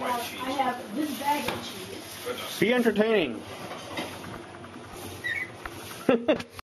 I have, this bag of cheese. Be entertaining.